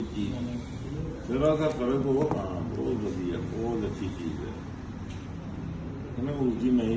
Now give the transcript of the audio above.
जरा सा तो वो हाँ बहुत बढ़िया बहुत अच्छी चीज़ है। हमें उसकी नहीं